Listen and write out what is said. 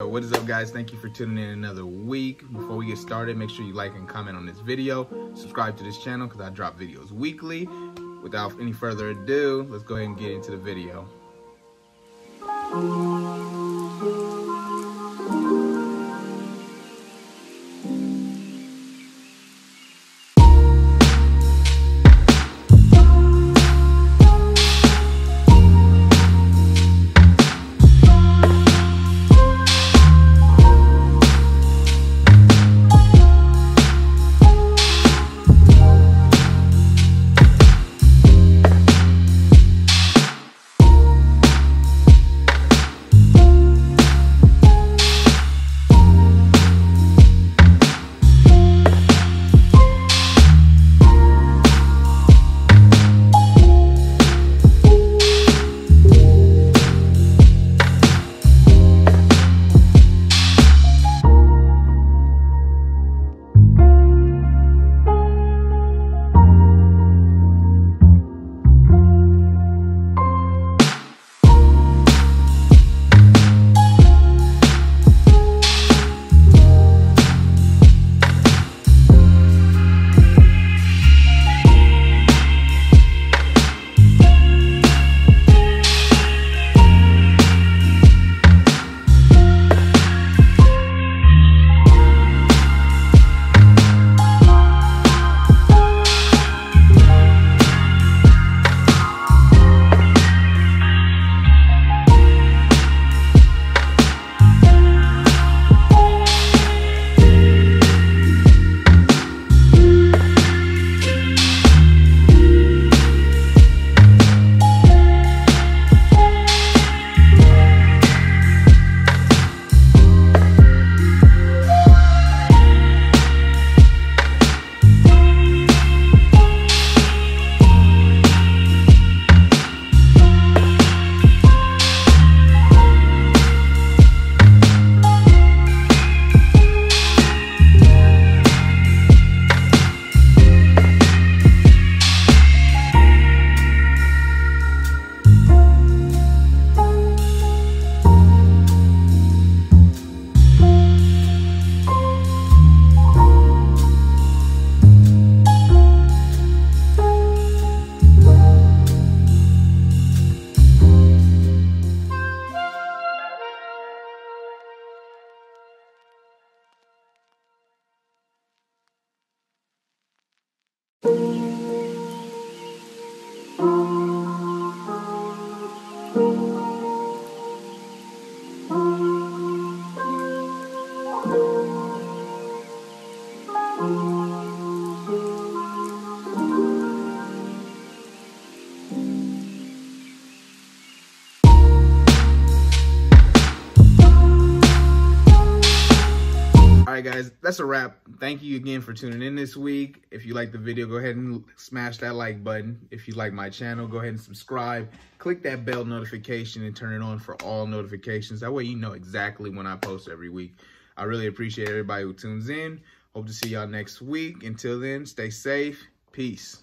What is up guys? Thank you for tuning in another week. Before we get started, make sure you like and comment on this video. Subscribe to this channel because I drop videos weekly. Without any further ado, let's go ahead and get into the video. Right, guys, that's a wrap. Thank you again for tuning in this week. If you like the video, go ahead and smash that like button. If you like my channel, go ahead and subscribe. Click that bell notification and turn it on for all notifications. That way you know exactly when I post every week. I really appreciate everybody who tunes in. Hope to see y'all next week. Until then, stay safe. Peace.